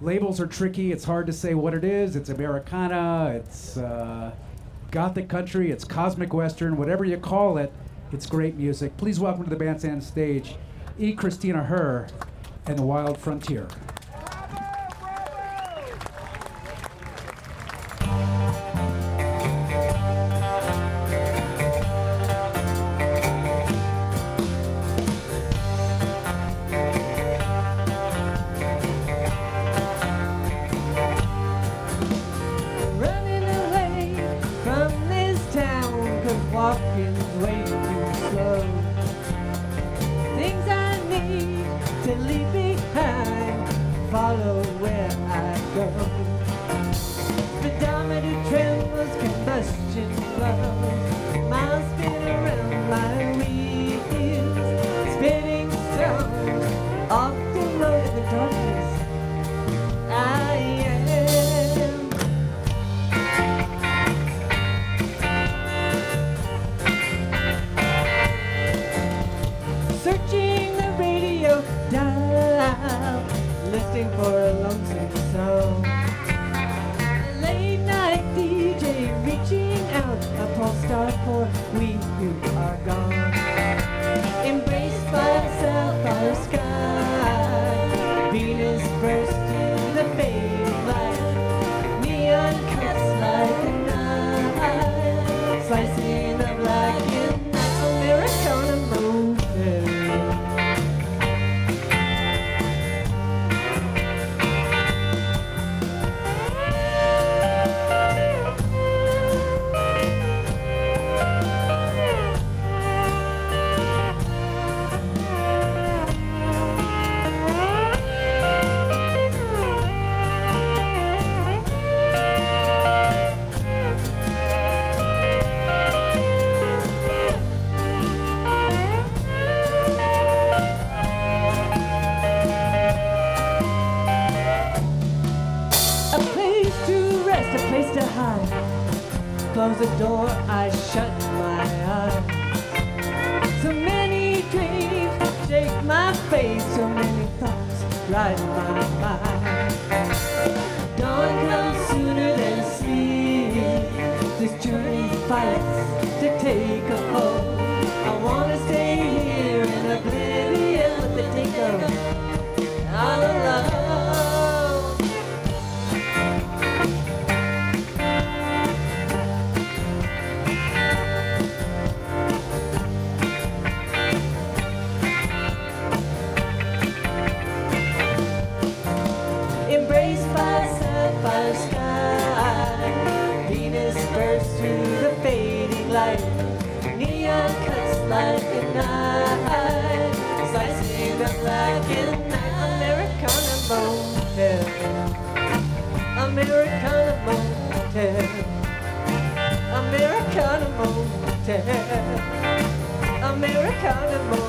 labels are tricky. It's hard to say what it is. It's Americana. It's uh, gothic country. It's cosmic western. Whatever you call it, it's great music. Please welcome to the bandstand stage, E. Christina Herr and the Wild Frontier. Way too slow. Things I need to leave behind, follow where I go. We place to hide. Close the door, I shut my eyes. So many dreams shake my face, so many thoughts ride my mind. Bursts through the fading light. Neon cuts like a knife, slicing the black and Americana motel. Americana motel. Americana motel. Americana motel.